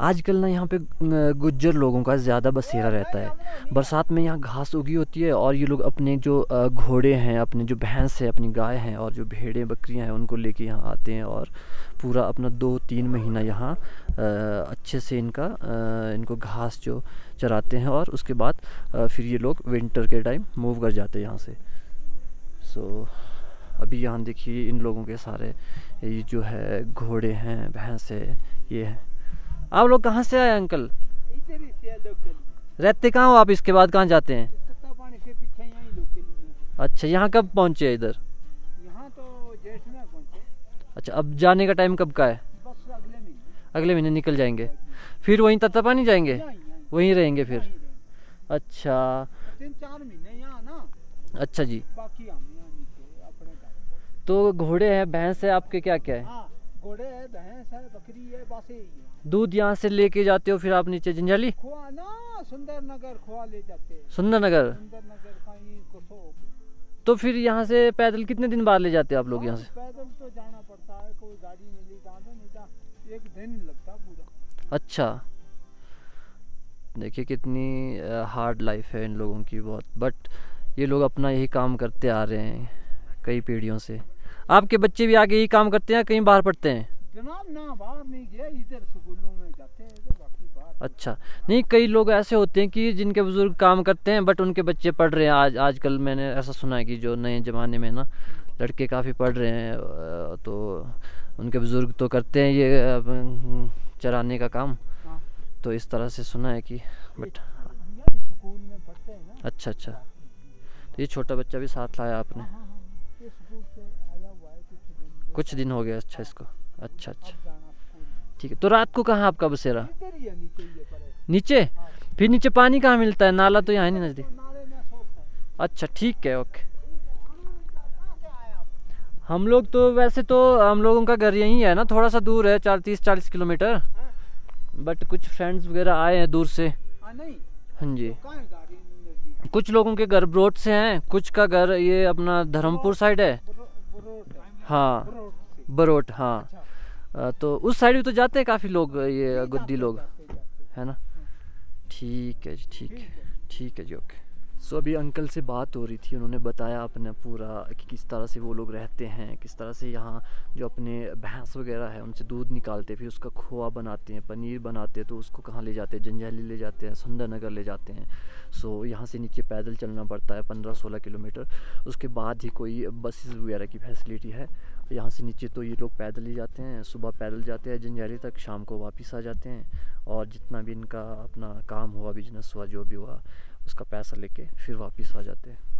आजकल ना यहाँ पे गुज्जर लोगों का ज़्यादा बसेरा रहता है। बरसात में यहाँ घास उगी होती है और ये लोग अपने जो घोड़े हैं, अपने जो भैंस है, अपनी गाय हैं और जो भेड़ें, बकरियाँ हैं, उनको लेके यहाँ आते हैं और पूरा अपना दो तीन महीना यहाँ अच्छे से इनका इनको घास जो चराते हैं और उसके बाद फिर ये लोग विंटर के टाइम मूव कर जाते हैं यहाँ से। सो, अभी यहाँ देखिए इन लोगों के सारे ये जो है घोड़े हैं, भैंस है, ये है। आप लोग कहाँ से आए अंकल? रहते कहाँ हो आप? इसके बाद कहाँ जाते हैं? अच्छा यहाँ कब पहुँचे इधर? यहाँ तो में अच्छा अब जाने का टाइम कब का है? बस अगले महीने। अगले महीने निकल जाएँगे। फिर वहीं तत्ता पानी जाएँगे? वहीं रहेंगे फिर? अच्छा। चार महीने यहाँ अच्छा जी। तो घोड़े हैं भैंस है आपके क्या क्या है? हाँ घोड़े है भैंस है बकरी है बस यही है। दूध यहाँ से लेके जाते हो फिर आप नीचे जंजाली? खोआ ना सुंदर नगर खोआ ले जाते हैं। सुंदर नगर सुंदर नगर तो फिर यहाँ से पैदल कितने दिन बाद ले जाते हैं आप लोग यहाँ से? पैदल तो जाना पड़ता है कोई गाड़ी मिली नहीं था एक दिन लगता पूरा। अच्छा। देखिए कितनी हार्ड लाइफ है इन लोगों की बहुत बट ये लोग अपना यही काम करते आ रहे हैं कई पीढ़ियों से। आपके बच्चे भी आगे यही काम करते हैं कहीं बाहर पढ़ते हैं? जनाब ना बाहर नहीं गया इधर स्कूलों में जाते हैं तो बाकी बाहर अच्छा। नहीं कई लोग ऐसे होते हैं कि जिनके बुज़ुर्ग काम करते हैं बट उनके बच्चे पढ़ रहे हैं। आज आजकल मैंने ऐसा सुना है कि जो नए ज़माने में ना लड़के काफ़ी पढ़ रहे हैं तो उनके बुज़ुर्ग तो करते हैं ये चराने का काम। हाँ। तो इस तरह से सुना है कि बट हैं अच्छा अच्छा। तो ये छोटा बच्चा भी साथ लाया आपने? कुछ दिन हो गया अच्छा इसको। अच्छा अच्छा। ठीक है तो रात को कहाँ आपका बसेरा नीचे? फिर नीचे पानी कहाँ मिलता है? नाला तो यहाँ नहीं नज़दीक। अच्छा ठीक है, ओके। हम लोग तो वैसे तो हम लोगों का घर यहीं है ना थोड़ा सा दूर है, चार, तीस, चालीस किलोमीटर। बट कुछ फ्रेंड्स वगैरह आए हैं दूर से। हाँ नहीं। हाँ जी। है नज़दीक? कुछ लोगों के घर ब्रोड से हैं कुछ का घर ये अपना धर्मपुर साइड है। है। हाँ बरोट हाँ। अच्छा। तो उस साइड भी तो जाते हैं काफ़ी लोग ये गुद्दी लोग। है ना? ठीक है जी ठीक ठीक है है। ठीक है जी ओके। सो अभी अंकल से बात हो रही थी, उन्होंने बताया अपना पूरा कि किस तरह से वो लोग रहते हैं, किस तरह से यहाँ जो अपने भैंस वगैरह है, उनसे दूध निकालते फिर उसका खोआ बनाते हैं, पनीर बनाते हैं तो उसको कहाँ ले जाते हैं जंजैली ले जाते हैं सुंदर नगर ले जाते हैं। सो यहाँ से नीचे पैदल चलना पड़ता है, पंद्रह सोलह किलोमीटर। उसके बाद ही कोई बसेस वगैरह की फैसिलिटी है। यहाँ से नीचे तो ये लोग पैदल ही जाते हैं, सुबह पैदल जाते हैं जंजैली तक, शाम को वापस आ जाते हैं। और जितना भी इनका अपना काम हुआ बिज़नेस हुआ, जो भी हुआ, उसका पैसा लेके फिर वापस आ जाते हैं।